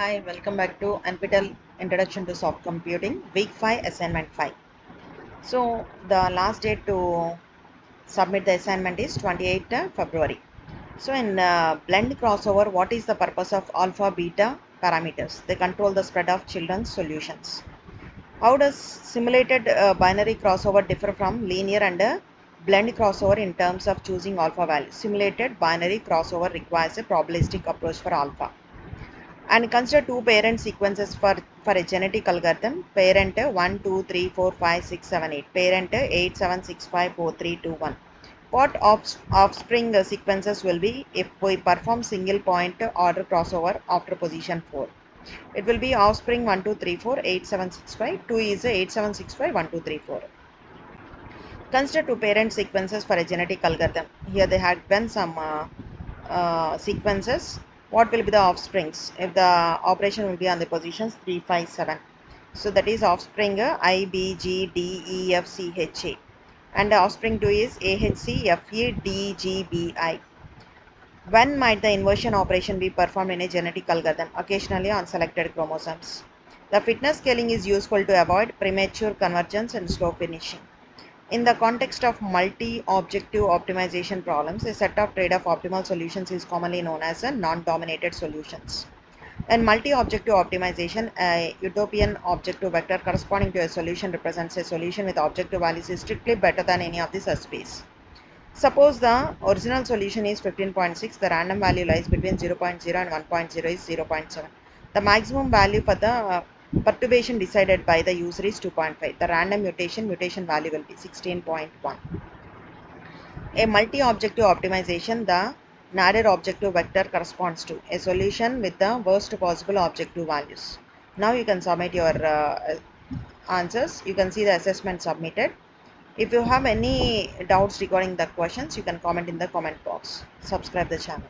Hi, welcome back to NPTEL Introduction to Soft Computing, Week 5, Assignment 5. So, the last date to submit the assignment is 28th February. So, in uh, blend crossover, what is the purpose of alpha beta parameters? They control the spread of children's solutions. How does simulated uh, binary crossover differ from linear and uh, blend crossover in terms of choosing alpha value? Simulated binary crossover requires a probabilistic approach for alpha and consider two parent sequences for, for a genetic algorithm. Parent 1 2 3 4 5 6 7 8 parent 8 7 6 5 4 3 2 1 what off, offspring sequences will be if we perform single point order crossover after position 4 it will be offspring 1 2 3 4 8 7 6 5 2 is 8 7 6 5 1 2 3 4 consider two parent sequences for a genetic algorithm. Here they had given some uh, uh, sequences what will be the offsprings if the operation will be on the positions 3 5 7 so that is offspring uh, i b g d e f c h a. And the offspring 2 is a h c f e d g b i. When might the inversion operation be performed in a genetic algorithm? Occasionally on selected chromosomes. The fitness scaling is useful to avoid premature convergence and slow finishing in the context of multi-objective optimization problems, a set of trade-off optimal solutions is commonly known as a non-dominated solutions. In multi-objective optimization, a utopian objective vector corresponding to a solution represents a solution with objective values is strictly better than any of the subspace. Suppose the original solution is 15.6, the random value lies between 0.0 and 1.0 is 0.7. The maximum value for the uh, perturbation decided by the user is 2.5 the random mutation mutation value will be 16.1 a multi-objective optimization the nadir objective vector corresponds to a solution with the worst possible objective values. Now you can submit your uh, answers. You can see the assessment submitted. If you have any doubts regarding the questions you can comment in the comment box. Subscribe the channel